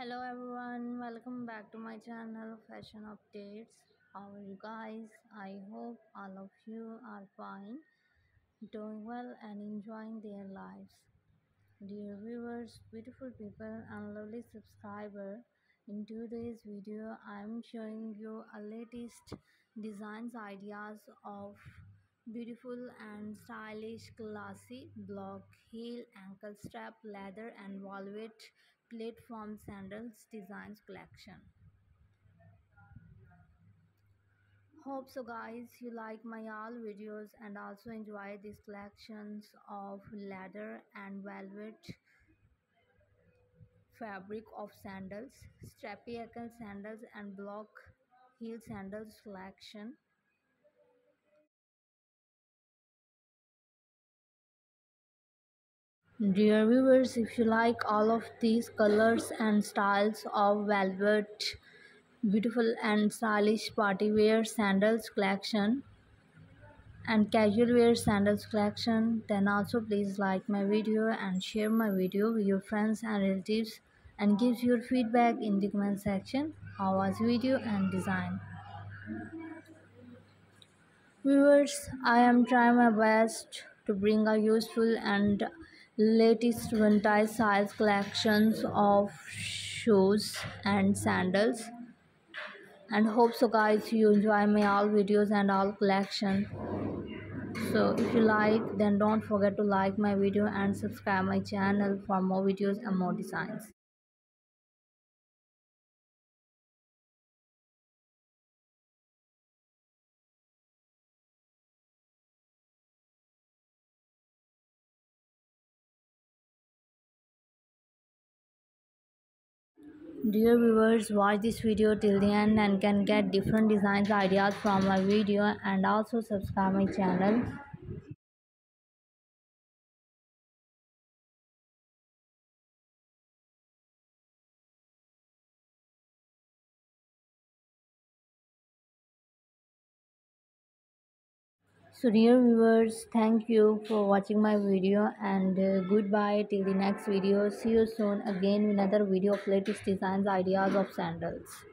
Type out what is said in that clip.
hello everyone. Welcome back to my channel fashion updates. How are you guys? I hope all of you are fine doing well and enjoying their lives. Dear viewers beautiful people and lovely subscriber in today's video i'm showing you a latest designs ideas of beautiful and stylish classy block heel ankle strap leather and velvet platform sandals designs collection. Hope so guys you like my all videos and also enjoy these collections of leather and velvet fabric of sandals strappy ankle sandals and block heel sandals collection Dear viewers, if you like all of these colors and styles of velvet, beautiful and stylish party wear sandals collection and casual wear sandals collection, then also please like my video and share my video with your friends and relatives and give your feedback in the comment section. How was video and design? Viewers, I am trying my best to bring a useful and latest vintage size collections of shoes and sandals. And hope so guys you enjoy my all videos and all collection. So if you like then don't forget to like my video and subscribe my channel for more videos and more designs Dear viewers, watch this video till the end and can get different designs ideas from my video and also subscribe my channel. So dear viewers, thank you for watching my video and uh, goodbye till the next video. See you soon again with another video of latest designs ideas of sandals.